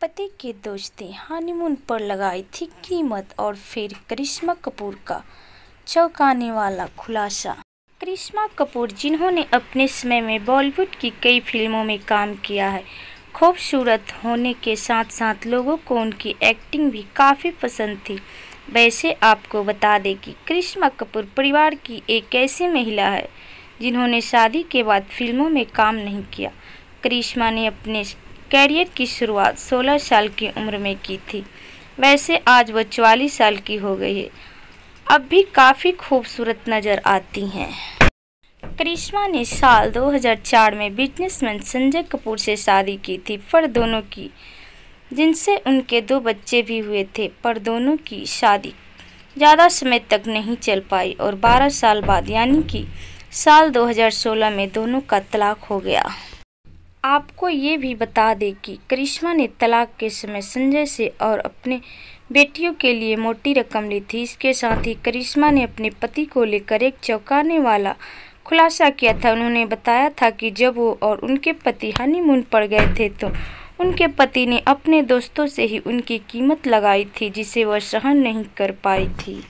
पति की दोस्ती हनीमून पर लगाई थी कीमत और फिर करिश्मा कपूर का चौंकाने वाला खुलासा। करिश्मा कपूर, जिन्होंने अपने समय में बॉलीवुड की कई फ़िल्मों में काम किया है, खूबसूरत होने के साथ साथ लोगों को उनकी एक्टिंग भी काफ़ी पसंद थी। वैसे आपको बता दें कि करिश्मा कपूर परिवार की एक ऐसी महिला है, जिन्होंने शादी के बाद फ़िल्मों में काम नहीं किया। करिश्मा ने अपने कैरियर की शुरुआत 16 साल की उम्र में की थी। वैसे आज वह चवालीस साल की हो गई है। अब भी काफ़ी खूबसूरत नज़र आती हैं। करिश्मा ने साल 2004 में बिजनेसमैन संजय कपूर से शादी की थी, पर दोनों की, जिनसे उनके दो बच्चे भी हुए थे, पर दोनों की शादी ज़्यादा समय तक नहीं चल पाई और 12 साल बाद यानी कि साल 2016 में दोनों का तलाक हो गया। आपको ये भी बता दें कि करिश्मा ने तलाक के समय संजय से और अपने बेटियों के लिए मोटी रकम ली थी। इसके साथ ही करिश्मा ने अपने पति को लेकर एक चौंकाने वाला खुलासा किया था। उन्होंने बताया था कि जब वो और उनके पति हनीमून पर गए थे तो उनके पति ने अपने दोस्तों से ही उनकी कीमत लगाई थी, जिसे वह सहन नहीं कर पाई थी।